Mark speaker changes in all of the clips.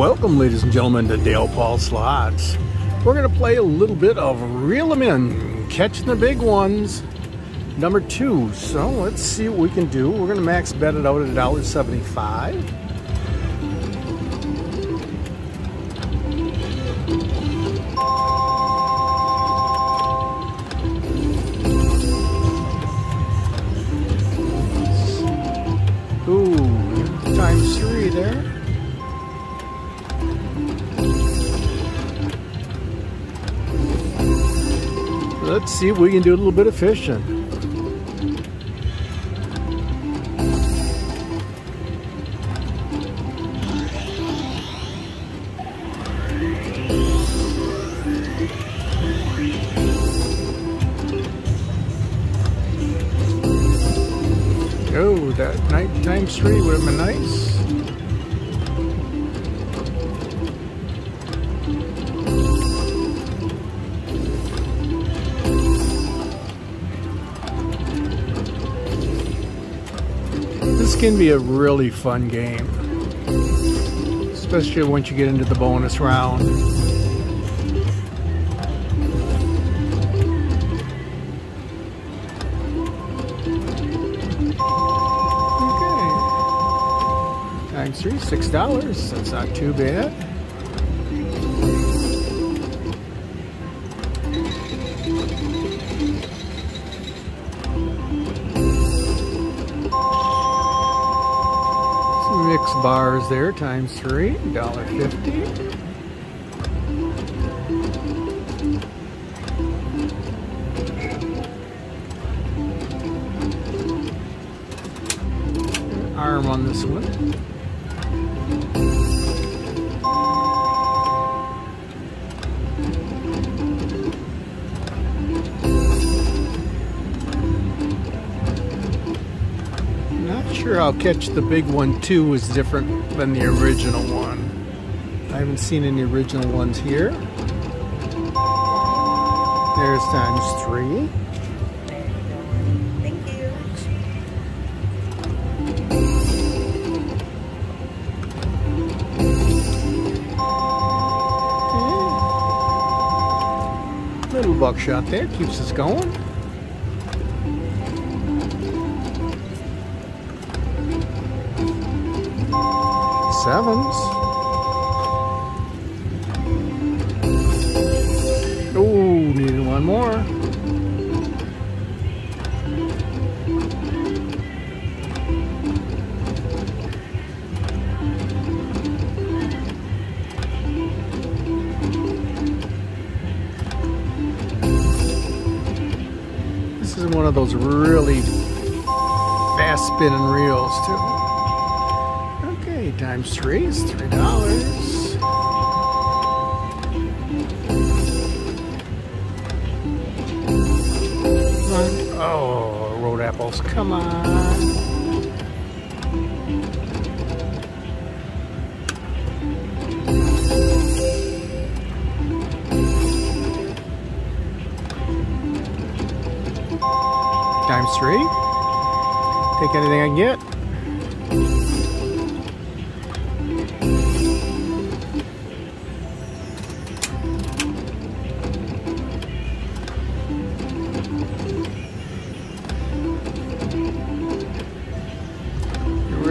Speaker 1: Welcome, ladies and gentlemen, to Dale Paul Slots. We're going to play a little bit of Reel 'em In, catching the big ones. Number two. So let's see what we can do. We're going to max bet it out at $1.75. see if we can do a little bit of fishing. Oh, that night times three would have been nice. Can be a really fun game, especially once you get into the bonus round. Okay. Times three, six dollars. That's not too bad. Bars there, times three, dollar fifty. Arm on this one. I'll catch the big one too is different than the original one. I haven't seen any original ones here. There's times three. Little buckshot there keeps us going. Sevens. Oh, needed one more. This is one of those really fast spinning reels too. Okay, times three is three dollars. Oh, road apples, come on. Times three. Take anything I can get.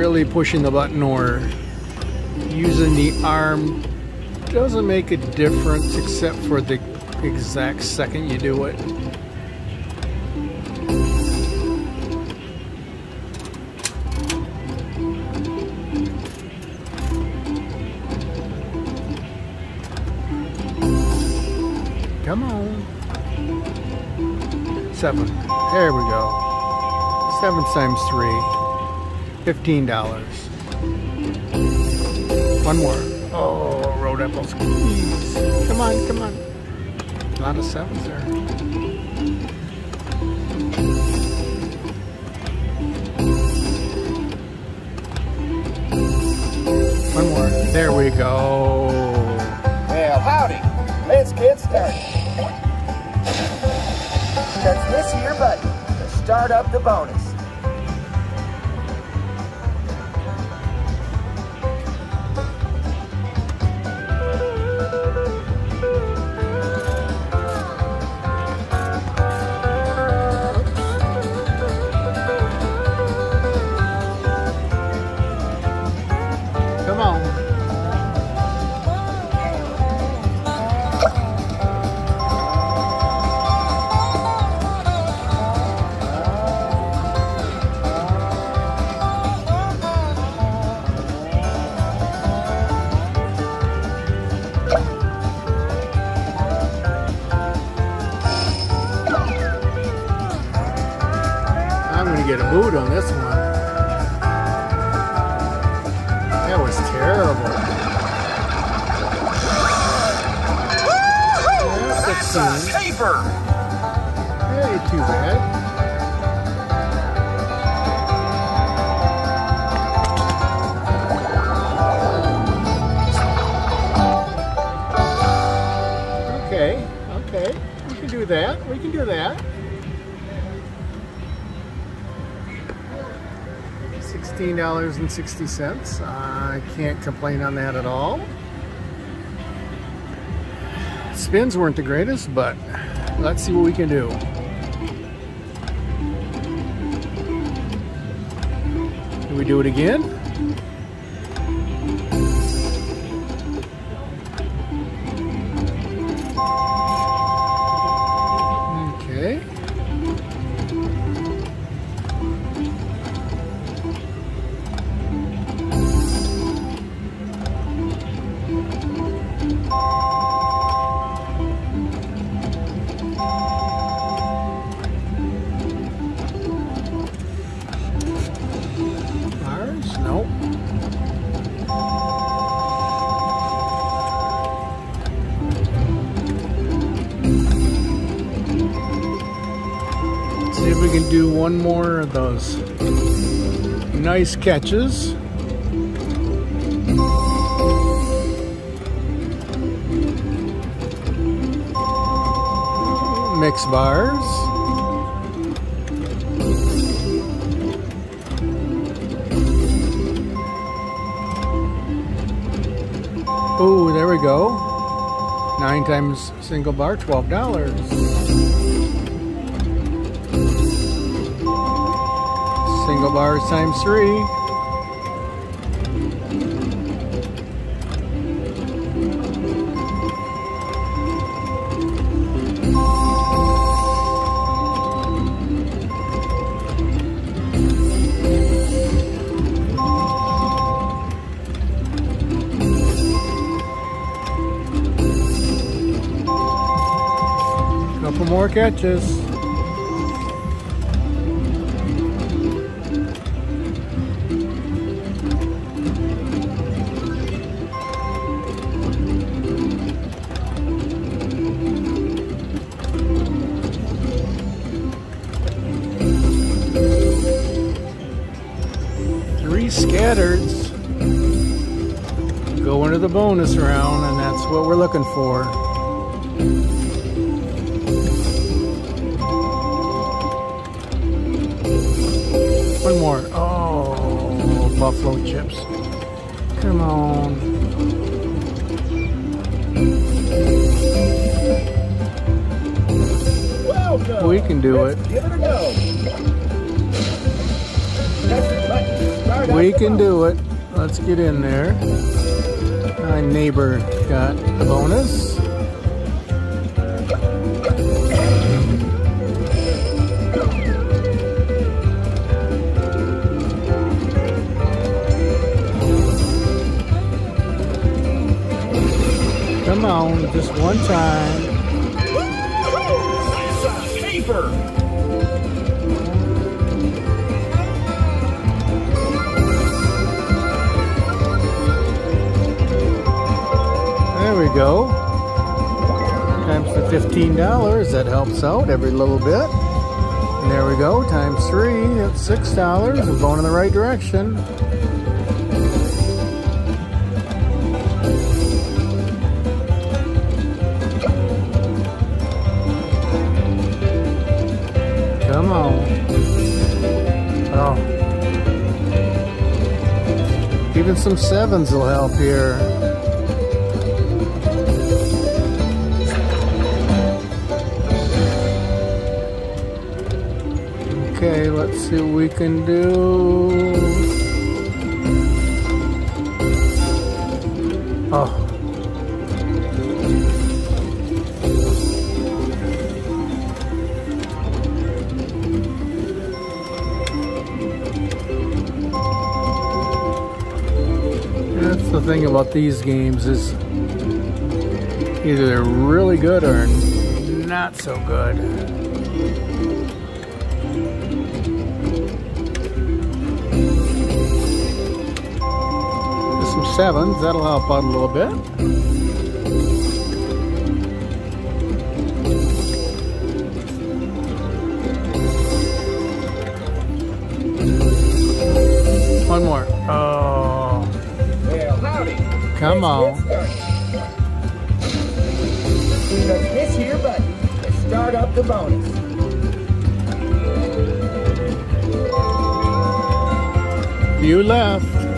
Speaker 1: Really pushing the button or using the arm doesn't make a difference except for the exact second you do it. Come on. Seven. There we go. Seven times three. Fifteen dollars. One more. Oh, road apples. Please. Come on, come on. A lot of sevens there. One more. There we go.
Speaker 2: Well, howdy. Let's get started. That's this here button to start up the bonus.
Speaker 1: Boot on this one. That was terrible.
Speaker 2: That's a paper.
Speaker 1: Hey, too bad. Okay, okay. We can do that. We can do that. $16.60. I can't complain on that at all. Spins weren't the greatest, but let's see what we can do. Can we do it again? do one more of those nice catches. Mix bars. Oh, there we go. Nine times single bar, $12. Single bars times three. Couple more catches. Bonus round, and that's what we're looking for. One more. Oh, buffalo chips. Come on.
Speaker 2: Welcome.
Speaker 1: We can do it.
Speaker 2: Give it a go. Press the button to
Speaker 1: We can do it. Let's get in there. My neighbor got a bonus. Come on, just one time.
Speaker 2: That's a uh,
Speaker 1: paper. We go. Times the $15. That helps out every little bit. And there we go. Times three. That's $6. We're going in the right direction. Come on. Oh. Even some sevens will help here. Okay, let's see what we can do. Oh. That's the thing about these games is either they're really good or not so good. Sevens. That'll help out a little bit. One more. Oh. Come on.
Speaker 2: This here button to start up the bonus.
Speaker 1: You left.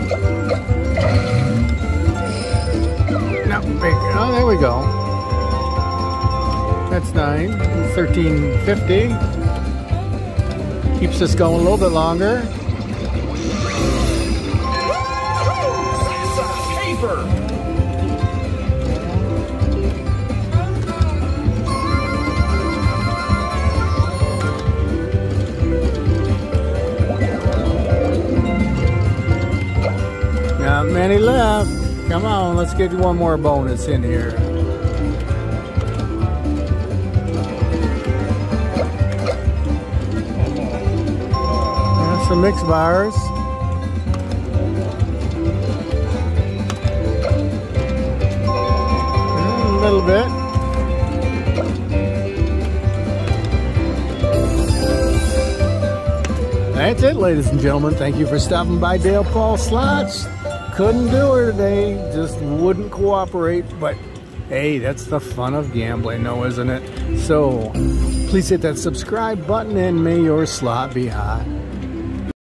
Speaker 1: Oh, there we go. That's nine. Thirteen fifty. Keeps us going a little bit longer. Not many left. Come on, let's get you one more bonus in here. Some mixed bars. Mm, A little bit. That's it, ladies and gentlemen. Thank you for stopping by Dale Paul Slots. Couldn't do her today, just wouldn't cooperate. But hey, that's the fun of gambling, no, isn't it? So please hit that subscribe button and may your slot be high.